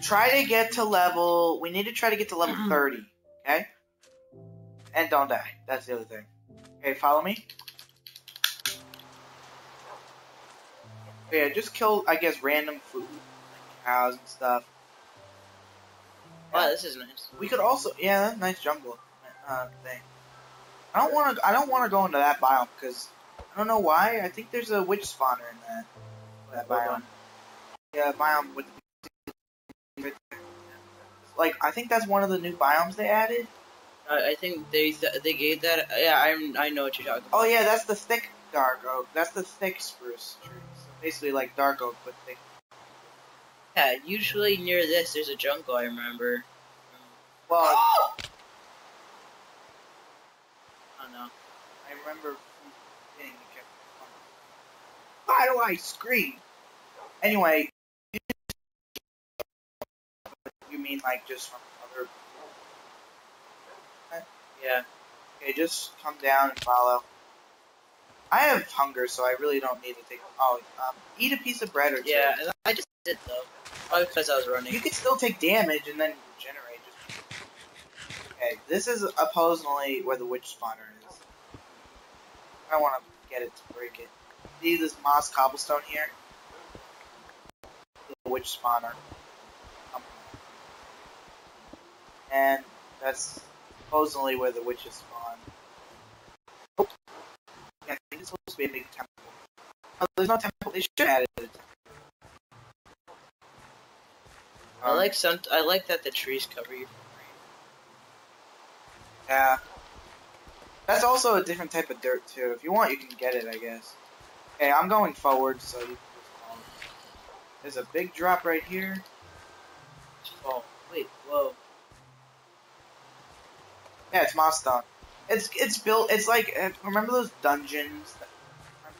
Try to get to level. We need to try to get to level 30. Okay. And don't die. That's the other thing. Okay, follow me. Yeah, just kill, I guess, random food, like cows and stuff. Wow, this is nice. We could also, yeah, that's a nice jungle uh, thing. I don't want to. I don't want to go into that biome because I don't know why. I think there's a witch spawner in that that biome. Yeah, biome with the like. I think that's one of the new biomes they added. I, I think they they gave that. Yeah, I'm. I know what you're talking about. Oh yeah, that's the thick dark oak. That's the thick spruce tree. So basically like dark oak but thick. Yeah, usually near this there's a jungle. I remember. Well, I don't know. I remember from the beginning. Why do I scream? Anyway, mean like just from other? Yeah. Okay, just come down and follow. I have hunger, so I really don't need to take. Oh, um, eat a piece of bread or two. Yeah, and I just did though. Probably because I was running. You could still take damage and then regenerate. Just... Okay, this is supposedly where the witch spawner is. I don't want to get it to break it. See this moss cobblestone here? The witch spawner. Um, And that's supposedly where the witches spawn. Oh. Yeah, I think it's supposed to be a big temple. Oh, there's no temple. They should add it. I um, like some. I like that the trees cover you. Yeah. That's also a different type of dirt too. If you want, you can get it, I guess. Okay, I'm going forward, so you can just follow. There's a big drop right here. Oh, wait, whoa. Yeah, it's stone. It's it's built. It's like uh, remember those dungeons, that,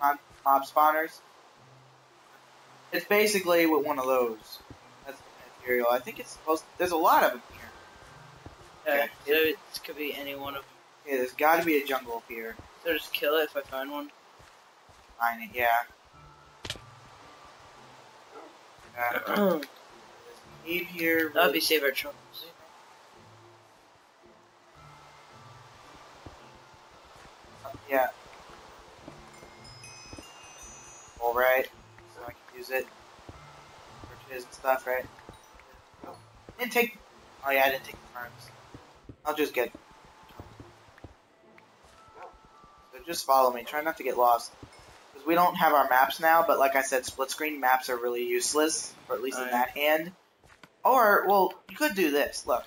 mob, mob spawners. It's basically with one of those. That's the material. I think it's supposed. there's a lot of them here. Yeah, Okay. so it could be any one of them. Yeah, there's got to be a jungle up here. So just kill it if I find one. Find it. Yeah. Uh, That'd a cave here. with- be save our troubles. Yeah. All right. So I can use it. Purchase and stuff, right? Oh, didn't take. Oh yeah, I didn't take the farms. I'll just get. So just follow me. Try not to get lost. Because we don't have our maps now, but like I said, split screen maps are really useless, or at least in Right. that hand. Or, well, you could do this. Look.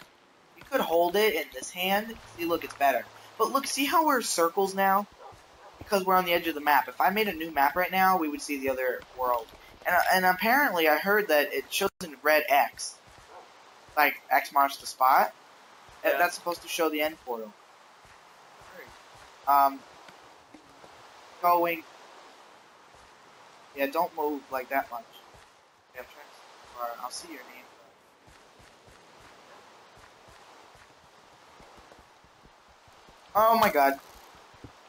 You could hold it in this hand. See, look, it's better. But look, see how we're circles now? Because we're on the edge of the map. If I made a new map right now, we would see the other world. And, and apparently, I heard that it shows in red X. Like, X marks the spot. Uh, Yeah. That's supposed to show the end portal. Um, going. Yeah, don't move like that much. Yeah, I'm trying to, or I'll see your name. Oh my god.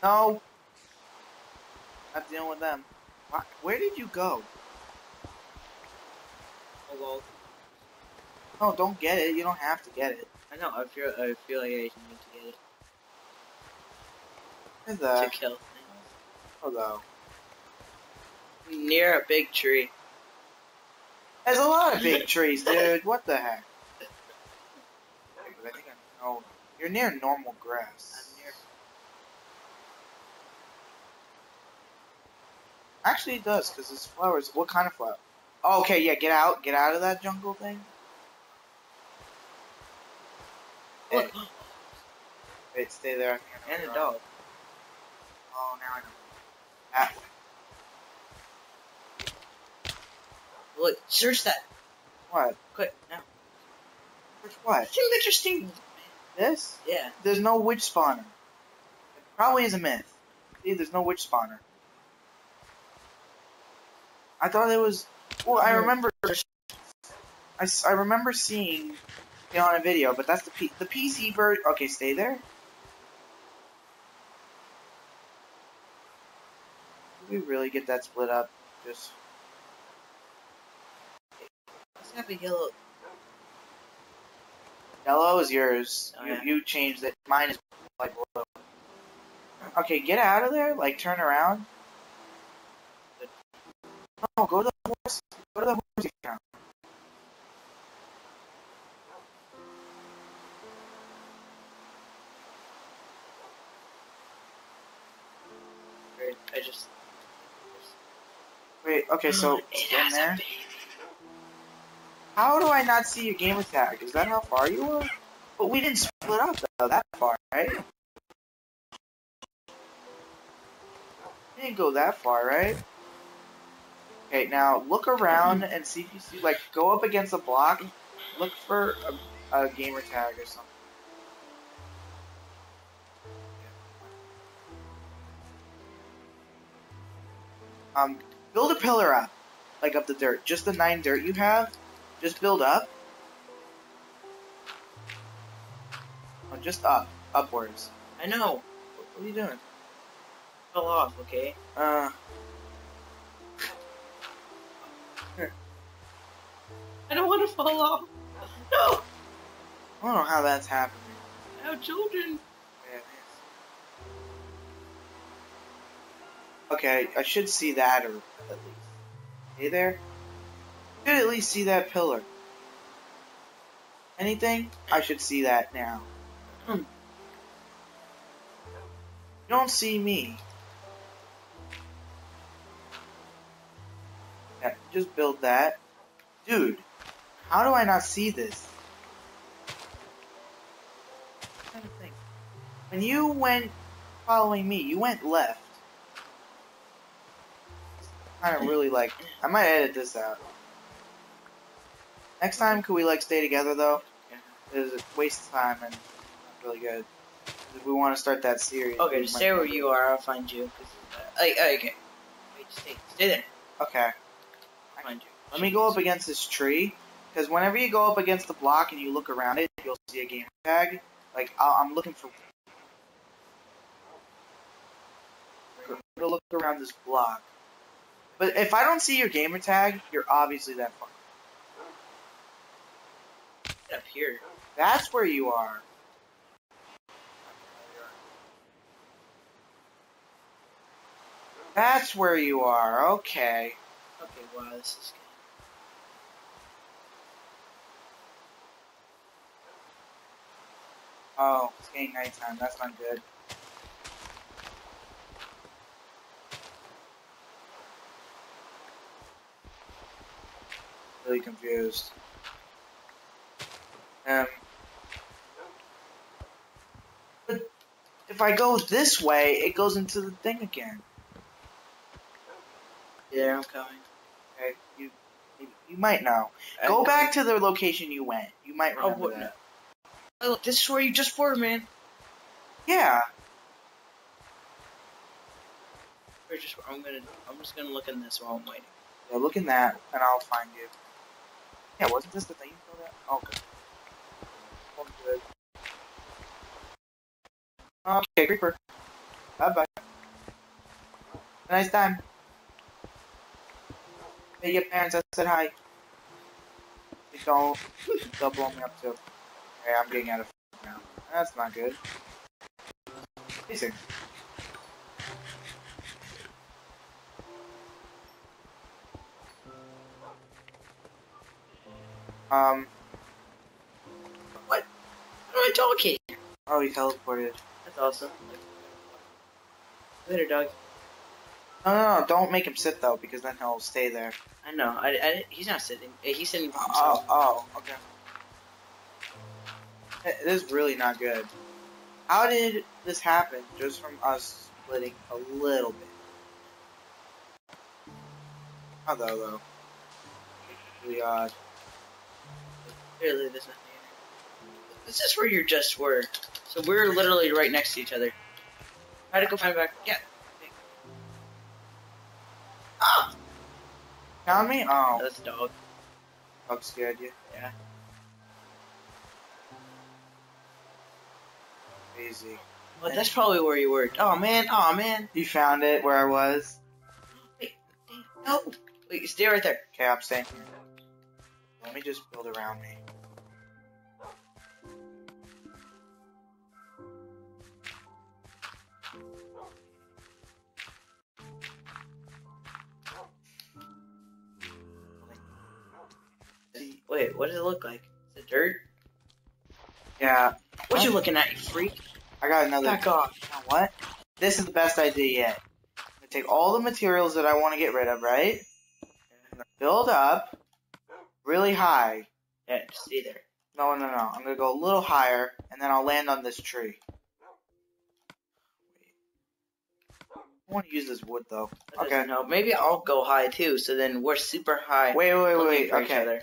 No. Not dealing with them. Why, where did you go? Well, No, don't get it. You don't have to get it. I know. I feel. I feel like I need to get it Where's to kill things. Hello. Near a big tree. There's a lot of big trees, dude. What the heck? I think I know. You're near normal grass. I'm near. Actually, it does, because it's flowers. What kind of flower? Oh, okay, yeah, get out. Get out of that jungle thing. Hey, wait, stay there. I think I know and a where you are. dog. Oh, now I know. Ah, Look, search that. what? Quick, now. Which what? Seems interesting. This? Yeah. There's no witch spawner. It probably is a myth. See, there's no witch spawner. I thought it was. Well, I remember. I, I remember seeing it on a video, but that's the P, the PC version. Okay, stay there. Did we really get that split up? Just It's got a yellow. Yellow is yours. Oh, you, you changed it. Mine is like blue. Okay, get out of there. Like turn around. No, go to the horse. Go to the horse account. Great. I just. Wait. Okay, so it in has there. How do I not see your game tag? Is that how far you are? But we didn't split up though, that far, right? We didn't go that far, right? Okay, now look around and see if you see, like, go up against a block, look for a, a gamer tag or something. Um, build a pillar up, like up the dirt. Just the nine dirt you have, just build up. Oh, just up, upwards. I know. What, what are you doing? Fell off, okay? Uh, I don't want to fall off. No! I don't know how that's happening. I have children. Yeah. Okay, I should see that, or at least. Hey there? I should at least see that pillar. Anything? I should see that now. Hmm. You don't see me. Yeah, just build that. Dude, how do I not see this? I'm trying to think. When you went following me, you went left. I Kind of really like. I might edit this out. Next time, could we like stay together though? It's a waste of time and not really good. If we want to start that series. Okay, just stay where you are. I'll find you. 'cause, uh, I, I, okay. Wait, stay. Stay there. Okay. I'll find you. Let me go up against this tree, because whenever you go up against the block and you look around it, you'll see a game tag. Like I- I'm looking for. To look around this block. But if I don't see your gamer tag, you're obviously that far. Up here. That's where you are. That's where you are. Okay. Okay, wow, this is good. Oh, it's getting nighttime. That's not good. Really confused. Um, but if I go this way, it goes into the thing again. Yeah, I'm coming. Okay, you you, might know. Go back to the location you went. You might Oh, remember what- that. Oh, look, this is where you just were, man. Yeah. We're just. I'm gonna. I'm just gonna look in this while I'm waiting. Yeah, look in that, and I'll find you. Yeah, wasn't this the thing you filled out? Oh, good. Oh, good. Okay, Creeper. Bye bye. Nice time. Hey, your parents, I said hi. Please don't. They'll blow me up too. Hey, I'm getting out of now. That's not good. Amazing. Um, What am I talking? oh, he teleported. That's awesome. Later, dog. No, no, no, don't make him sit though, because then he'll stay there. I know. I, I, he's not sitting. He's sitting by Oh, oh, okay. It is really not good. How did this happen just from us splitting a little bit? How though, though? Really odd. Clearly, there's nothing in here. This is where you just were. So we're literally right next to each other. Try to go find back. Yeah. Ah! Found me? Oh, That's a dog. dog scared you. Yeah. Well, that's probably where you worked. Oh man, oh man. You found it where I was? Wait, no. Wait, stay right there. Okay, I'm staying here. Let me just build around me. Wait, what does it look like? Is it dirt? Yeah, what you looking at, you freak? I got another. Back off. You know what? This is the best idea yet. I'm gonna take all the materials that I want to get rid of, right? I'm gonna build up really high. Yeah, just there. No, no, no. I'm gonna go a little higher, and then I'll land on this tree. I want to use this wood though. That Okay. help. Maybe I'll go high too, so then we're super high. Wait, wait, wait. each Okay. other.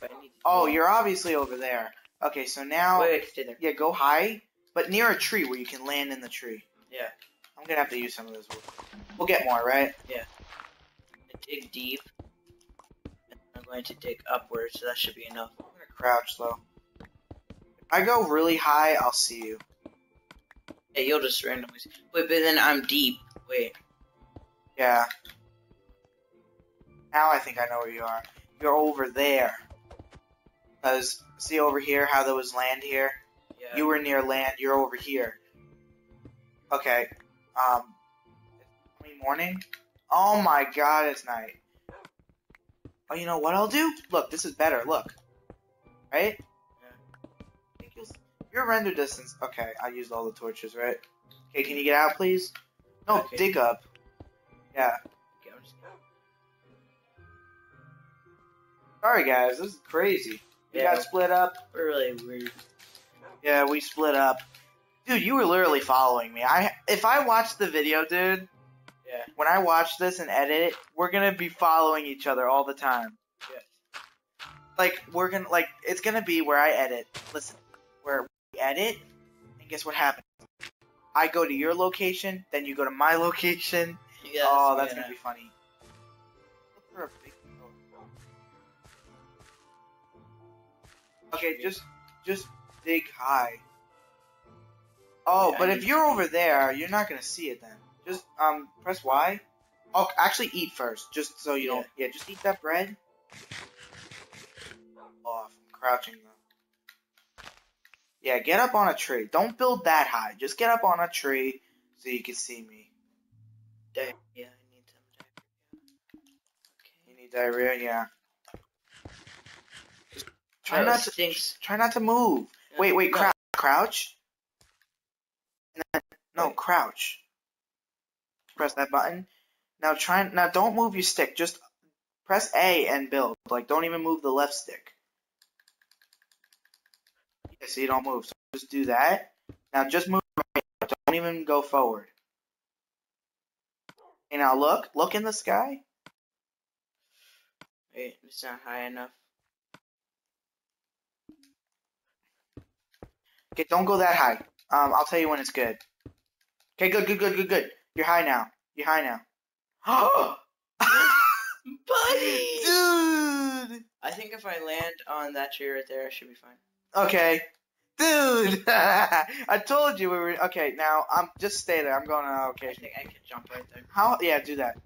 But I need Oh, you're obviously over there. Okay, so now Wait, wait, stay there. yeah, go high, but near a tree where you can land in the tree. Yeah. I'm gonna have to use some of this wood. We'll get more, right? Yeah. I dig deep. I'm going to dig upwards, so that should be enough. I'm gonna crouch though. If I go really high, I'll see you. Yeah, you'll just randomly. see- Wait, but then I'm deep. Wait. Yeah. Now I think I know where you are. You're over there. Cause see over here how there was land here. Yeah. You were near land. You're over here. Okay. Um. Morning. Oh my God! It's night. Oh, you know what I'll do? Look, this is better. Look. Right? I think you'll- Your render distance. Okay, I used all the torches, right? Okay, can you get out, please? No, Okay. dig up. Yeah. Okay, I'm just- Sorry, guys. This is crazy. We Yeah. got split up. We're really weird. Yeah, we split up. Dude, you were literally following me. I if I watch the video, dude. Yeah. When I watch this and edit it, we're gonna be following each other all the time. Yes. Like we're gonna like it's gonna be where I edit. Listen, where we edit, and guess what happens? I go to your location, then you go to my location. Yes, oh, that's yeah. gonna be funny. Okay, just just dig high. Oh, Yeah, but if you're over there, you're not gonna see it then. Just um press Y. Oh, actually eat first, just so you Yeah. don't. Yeah, just eat that bread. Off. I'm crouching though. Yeah, get up on a tree. Don't build that high. Just get up on a tree so you can see me. Di- yeah, I need some diaper. You need diarrhea, yeah. Try not to stinks. try not to move. Wait, wait, No. crouch, crouch. And then, no, Wait. crouch. Press that button. Now try now don't move your stick. Just press A and build. Like don't even move the left stick. Yeah, so you don't move. So just do that. Now just move right. Don't even go forward. And now look, look in the sky. Wait, it's not high enough. Okay, don't go that high. Um, I'll tell you when it's good. Okay, good, good, good, good, good. You're high now. You're high now. Buddy! Dude! I think if I land on that tree right there, I should be fine. Okay. Dude! I told you we were. Okay, now, I'm just stay there. I'm going on I location. think I can jump right there. How? Yeah, do that.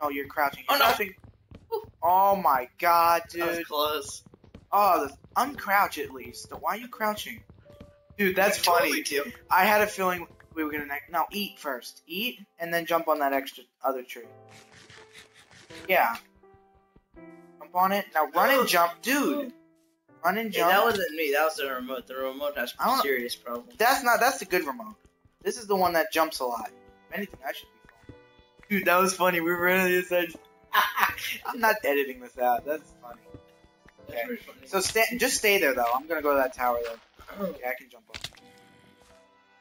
Oh, you're crouching. You're Oh, no. crouching. Oh my god, dude. That was close. Oh, this, uncrouch at least. Why are you crouching? Dude, that's funny. you to. I had a feeling we were gonna. ne- No, eat first. Eat, and then jump on that extra other tree. Yeah. Jump on it. Now run and jump, dude. Run and Hey, jump. that wasn't me. That was the remote. The remote has don't- serious problems. That's not. That's the good remote. This is the one that jumps a lot. If anything, I should be fine. Dude, that was funny. We the inside. I'm not editing this out. That's funny. Okay. pretty funny. So sta- just stay there though. I'm gonna go to that tower though. Okay, I can jump up.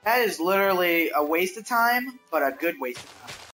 That is literally a waste of time, but a good waste of time.